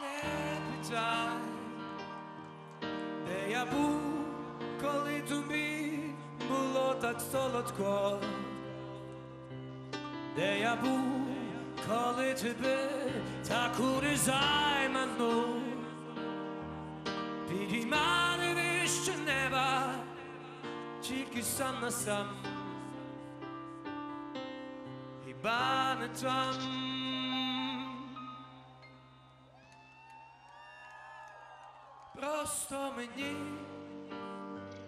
Не питай, де я був, коли тобі було так солодко, де я був, коли тебе так урізай манув, підіймали вище неба, тільки сам на сам, хіба не там. Просто мені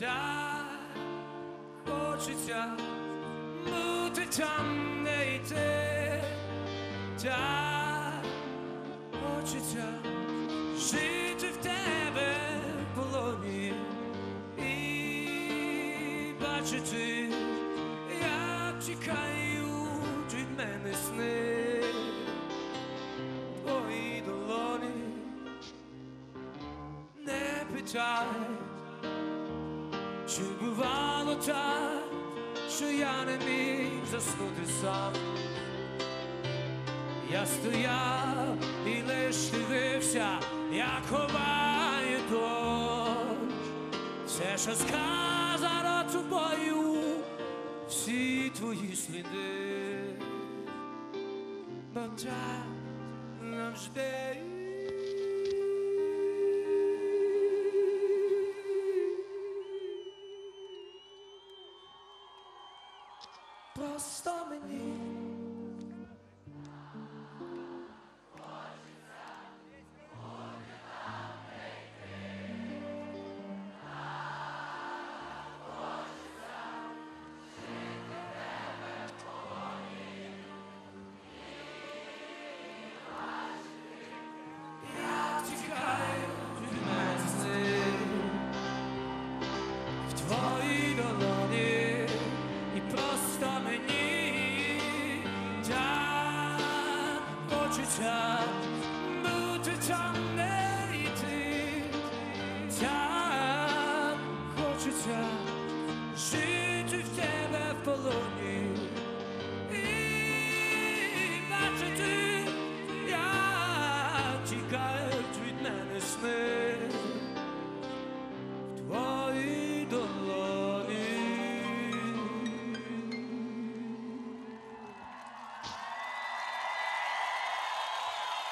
так хочеться бути там, де йти, так хочеться жити в тебе в полоні і бачити, не питай, чи бувало так, що я не міг заснути сам. Я стояв і лиш дивився, як ховає дощ. Все, що сказано тобою, всі твої сліди. Бо так across in menu. Бути йти, так хочеться